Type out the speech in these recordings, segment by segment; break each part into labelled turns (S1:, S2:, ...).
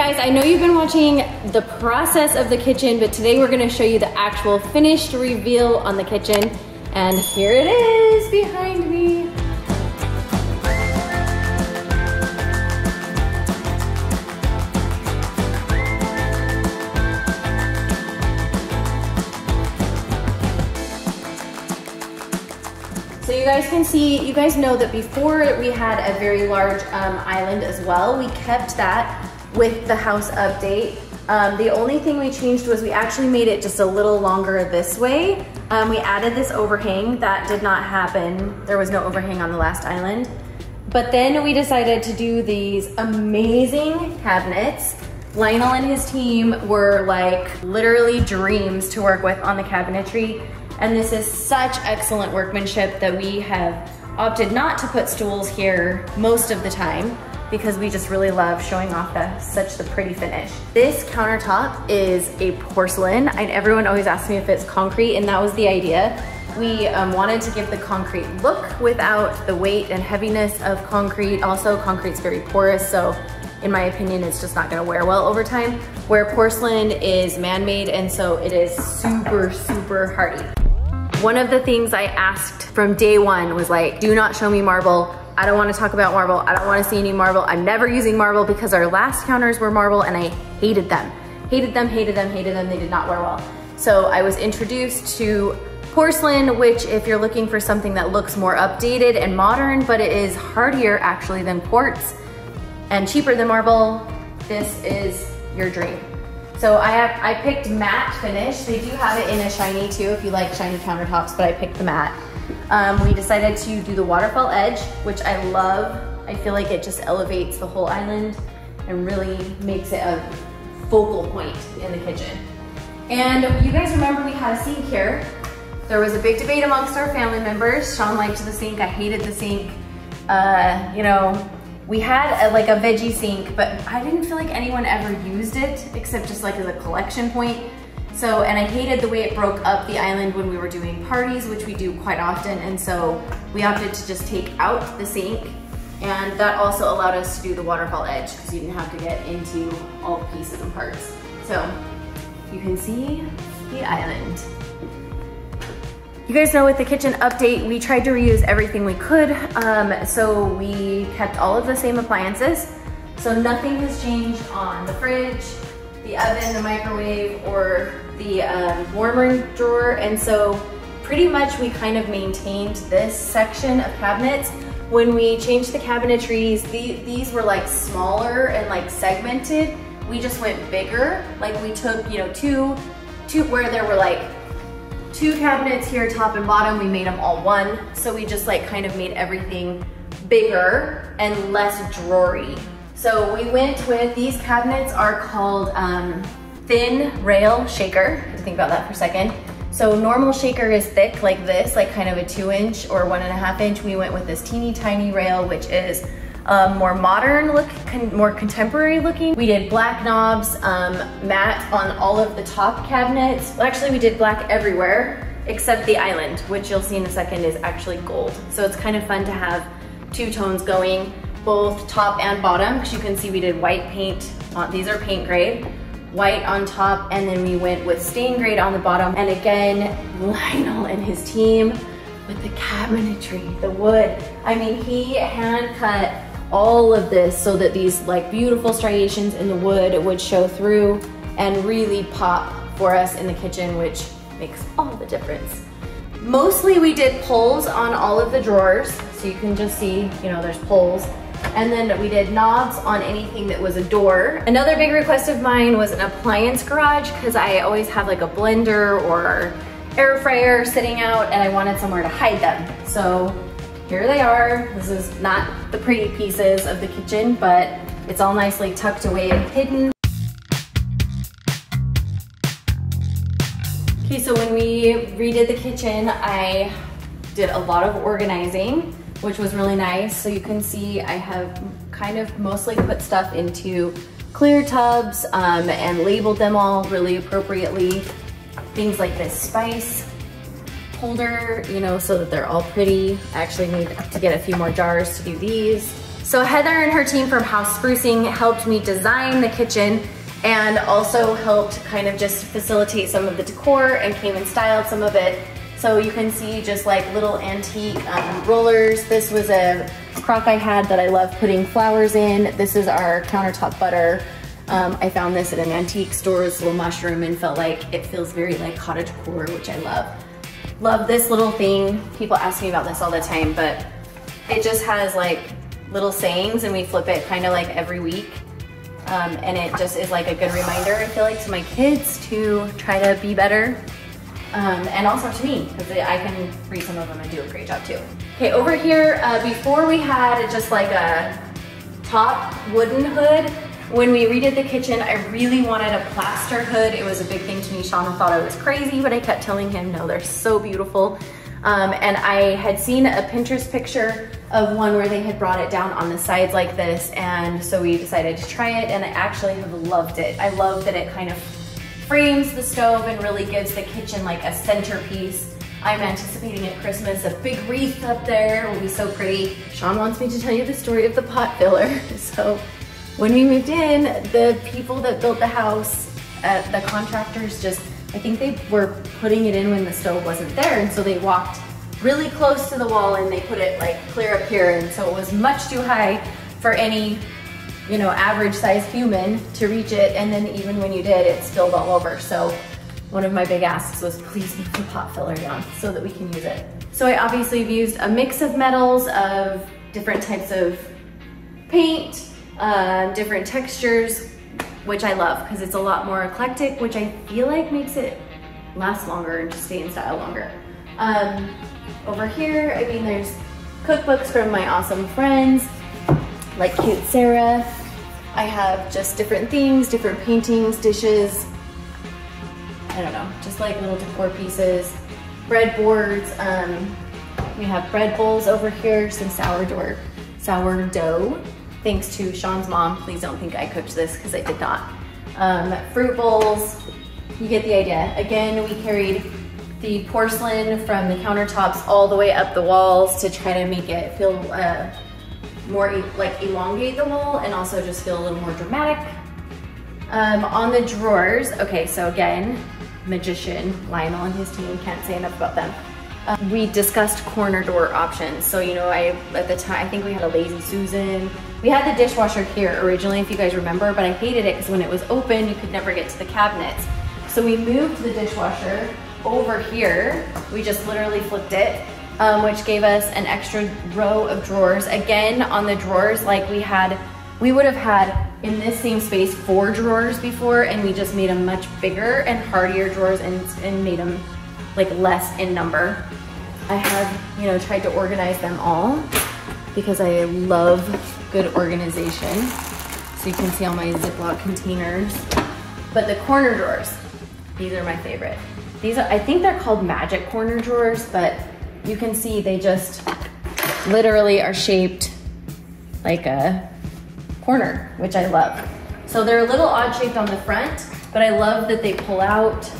S1: guys, I know you've been watching the process of the kitchen, but today we're gonna show you the actual finished reveal on the kitchen. And here it is behind me. So you guys can see, you guys know that before we had a very large um, island as well. We kept that with the house update. Um, the only thing we changed was we actually made it just a little longer this way. Um, we added this overhang. That did not happen. There was no overhang on the last island. But then we decided to do these amazing cabinets. Lionel and his team were like literally dreams to work with on the cabinetry. And this is such excellent workmanship that we have opted not to put stools here most of the time because we just really love showing off the, such the pretty finish. This countertop is a porcelain and everyone always asks me if it's concrete and that was the idea. We um, wanted to give the concrete look without the weight and heaviness of concrete. Also, concrete's very porous, so in my opinion, it's just not gonna wear well over time. Where porcelain is man-made and so it is super, super hardy. One of the things I asked from day one was like, do not show me marble. I don't wanna talk about marble. I don't wanna see any marble. I'm never using marble because our last counters were marble and I hated them. Hated them, hated them, hated them. They did not wear well. So I was introduced to porcelain, which if you're looking for something that looks more updated and modern, but it is hardier actually than quartz and cheaper than marble, this is your dream. So I have I picked matte finish. They do have it in a shiny too if you like shiny countertops, but I picked the matte. Um, we decided to do the waterfall edge, which I love. I feel like it just elevates the whole island and really makes it a focal point in the kitchen. And you guys remember we had a sink here. There was a big debate amongst our family members. Sean liked the sink, I hated the sink. Uh, you know, we had a, like a veggie sink, but I didn't feel like anyone ever used it except just like as a collection point. So, and I hated the way it broke up the island when we were doing parties, which we do quite often. And so we opted to just take out the sink and that also allowed us to do the waterfall edge because you didn't have to get into all the pieces and parts. So you can see the island. You guys know with the kitchen update, we tried to reuse everything we could. Um, so we kept all of the same appliances. So nothing has changed on the fridge, the oven, the microwave, or the um, warmer drawer. And so pretty much we kind of maintained this section of cabinets. When we changed the cabinetries, the, these were like smaller and like segmented. We just went bigger. Like we took, you know, two, two where there were like two cabinets here, top and bottom, we made them all one. So we just like kind of made everything bigger and less drawery. So we went with, these cabinets are called um, thin rail shaker. Think about that for a second. So normal shaker is thick like this, like kind of a two inch or one and a half inch. We went with this teeny tiny rail, which is um, more modern look, con more contemporary looking. We did black knobs, um, matte on all of the top cabinets. Well, actually we did black everywhere except the island, which you'll see in a second is actually gold. So it's kind of fun to have two tones going, both top and bottom, because you can see we did white paint, these are paint grade white on top, and then we went with stain grade on the bottom. And again, Lionel and his team with the cabinetry, the wood. I mean, he hand cut all of this so that these like beautiful striations in the wood would show through and really pop for us in the kitchen, which makes all the difference. Mostly we did pulls on all of the drawers. So you can just see, you know, there's pulls. And then we did knobs on anything that was a door. Another big request of mine was an appliance garage because I always have like a blender or air fryer sitting out and I wanted somewhere to hide them. So here they are. This is not the pretty pieces of the kitchen, but it's all nicely tucked away and hidden. Okay, so when we redid the kitchen, I did a lot of organizing, which was really nice. So you can see I have kind of mostly put stuff into clear tubs um, and labeled them all really appropriately. Things like this spice holder, you know, so that they're all pretty. I actually need to get a few more jars to do these. So Heather and her team from House Sprucing helped me design the kitchen and also helped kind of just facilitate some of the decor and came and styled some of it. So you can see just like little antique um, rollers. This was a crock I had that I love putting flowers in. This is our countertop butter. Um, I found this at an antique store, this little mushroom and felt like it feels very like cottage core, which I love. Love this little thing. People ask me about this all the time, but it just has like little sayings and we flip it kind of like every week. Um, and it just is like a good reminder, I feel like, to my kids to try to be better. Um, and also to me, because I can read some of them and do a great job too. Okay, over here, uh, before we had just like a top wooden hood, when we redid the kitchen, I really wanted a plaster hood. It was a big thing to me. Sean thought I was crazy, but I kept telling him, no, they're so beautiful. Um, and I had seen a Pinterest picture of one where they had brought it down on the sides like this. And so we decided to try it and I actually have loved it. I love that it kind of frames the stove and really gives the kitchen like a centerpiece. I'm anticipating at Christmas a big wreath up there. will be so pretty. Sean wants me to tell you the story of the pot filler. So when we moved in, the people that built the house, uh, the contractors just, I think they were putting it in when the stove wasn't there. And so they walked really close to the wall and they put it like clear up here. And so it was much too high for any, you know, average sized human to reach it. And then even when you did, it spilled all over. So one of my big asks was please move the pot filler down so that we can use it. So I obviously have used a mix of metals of different types of paint, uh, different textures, which I love because it's a lot more eclectic, which I feel like makes it last longer and just stay in style longer. Um, over here, I mean, there's cookbooks from my awesome friends, like Cute Sarah. I have just different things, different paintings, dishes, I don't know, just like little decor pieces, bread boards. Um, we have bread bowls over here, some sourdough, sourdough thanks to Sean's mom. Please don't think I cooked this because I did not. Um, fruit bowls, you get the idea. Again, we carried the porcelain from the countertops all the way up the walls to try to make it feel uh, more like elongate the wall and also just feel a little more dramatic. Um, on the drawers, okay, so again, magician, Lionel and his team, can't say enough about them. Uh, we discussed corner door options. So, you know, I at the time, I think we had a Lazy Susan. We had the dishwasher here originally, if you guys remember, but I hated it because when it was open, you could never get to the cabinets. So we moved the dishwasher over here. We just literally flipped it, um, which gave us an extra row of drawers. Again, on the drawers, like we had, we would have had in this same space four drawers before, and we just made them much bigger and hardier drawers and, and made them like less in number. I have, you know, tried to organize them all because I love good organization. So you can see all my Ziploc containers. But the corner drawers, these are my favorite. These are, I think they're called magic corner drawers, but you can see they just literally are shaped like a corner, which I love. So they're a little odd shaped on the front, but I love that they pull out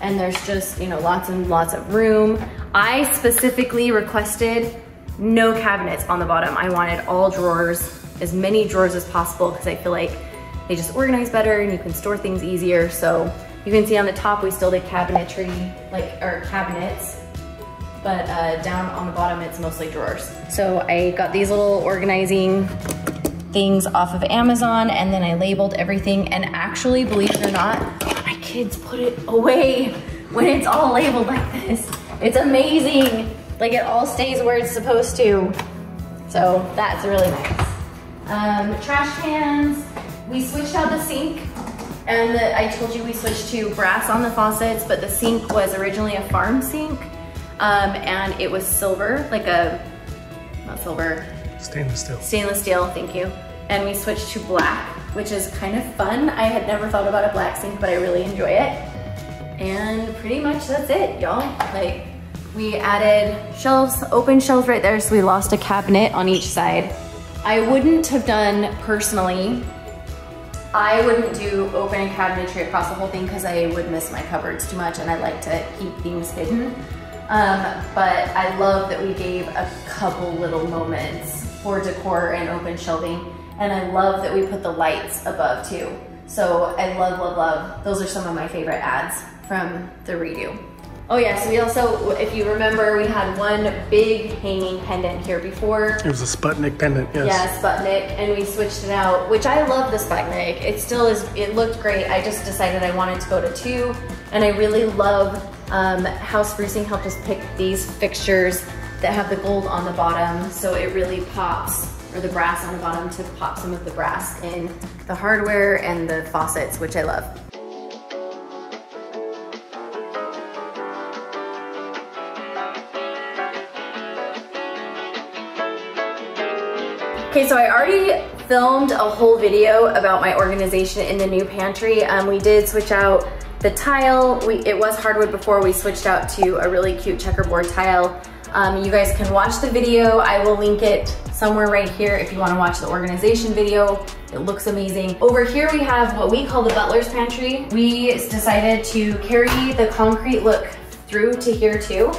S1: and there's just, you know, lots and lots of room. I specifically requested no cabinets on the bottom. I wanted all drawers, as many drawers as possible because I feel like they just organize better and you can store things easier. So you can see on the top, we still did cabinetry, like, or cabinets, but uh, down on the bottom, it's mostly drawers. So I got these little organizing things off of Amazon and then I labeled everything and actually, believe it or not, my kids put it away when it's all labeled like this. It's amazing. Like it all stays where it's supposed to. So that's really nice. Um, trash cans, we switched out the sink and the, I told you we switched to brass on the faucets, but the sink was originally a farm sink um, and it was silver, like a, not silver,
S2: Stainless steel.
S1: Stainless steel, thank you. And we switched to black, which is kind of fun. I had never thought about a black sink, but I really enjoy it. And pretty much that's it, y'all. Like, we added shelves, open shelves right there, so we lost a cabinet on each side. I wouldn't have done personally, I wouldn't do open cabinetry across the whole thing because I would miss my cupboards too much and I like to keep things hidden. Um, but I love that we gave a couple little moments for decor and open shelving. And I love that we put the lights above too. So I love, love, love. Those are some of my favorite adds from the redo. Oh yeah, so we also, if you remember, we had one big hanging pendant here before.
S2: It was a Sputnik pendant, yes.
S1: Yeah, Sputnik, and we switched it out, which I love the Sputnik. It still is, it looked great. I just decided I wanted to go to two, and I really love um, House Sprucing helped us pick these fixtures that have the gold on the bottom, so it really pops, or the brass on the bottom to pop some of the brass in the hardware and the faucets, which I love. Okay, so I already filmed a whole video about my organization in the new pantry. Um, we did switch out the tile. We, it was hardwood before. We switched out to a really cute checkerboard tile. Um, you guys can watch the video. I will link it somewhere right here if you wanna watch the organization video. It looks amazing. Over here we have what we call the butler's pantry. We decided to carry the concrete look through to here too.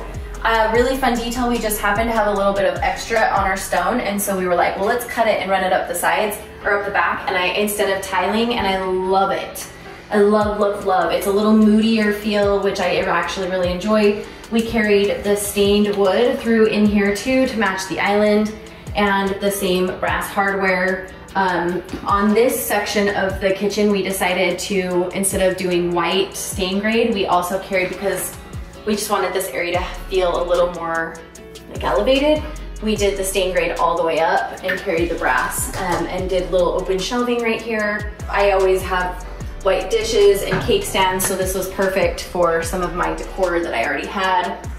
S1: A really fun detail, we just happened to have a little bit of extra on our stone and so we were like, well, let's cut it and run it up the sides or up the back and I, instead of tiling and I love it. I love, love, love. It's a little moodier feel, which I actually really enjoy. We carried the stained wood through in here too to match the island and the same brass hardware. Um, on this section of the kitchen, we decided to, instead of doing white stain grade, we also carried because we just wanted this area to feel a little more like elevated. We did the stain grade all the way up and carried the brass um, and did little open shelving right here. I always have white dishes and cake stands, so this was perfect for some of my decor that I already had.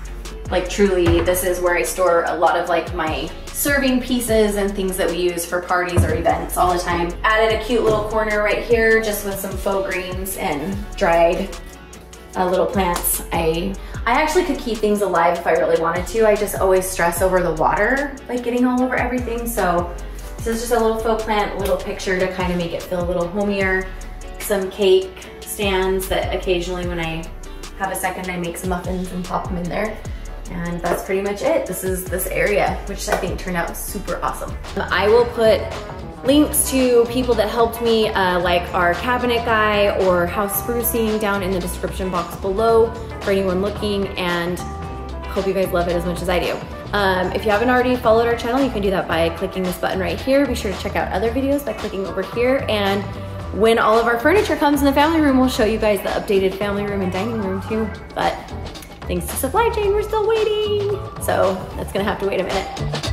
S1: Like truly, this is where I store a lot of like my serving pieces and things that we use for parties or events all the time. Added a cute little corner right here just with some faux greens and dried uh, little plants. I I actually could keep things alive if I really wanted to. I just always stress over the water, like getting all over everything. So this is just a little faux plant, little picture to kind of make it feel a little homier. Some cake stands that occasionally when I have a second, I make some muffins and pop them in there. And that's pretty much it. This is this area, which I think turned out super awesome. I will put links to people that helped me, uh, like our cabinet guy or house sprucing down in the description box below for anyone looking and hope you guys love it as much as I do. Um, if you haven't already followed our channel, you can do that by clicking this button right here. Be sure to check out other videos by clicking over here. And when all of our furniture comes in the family room, we'll show you guys the updated family room and dining room too. But thanks to supply chain, we're still waiting. So that's gonna have to wait a minute.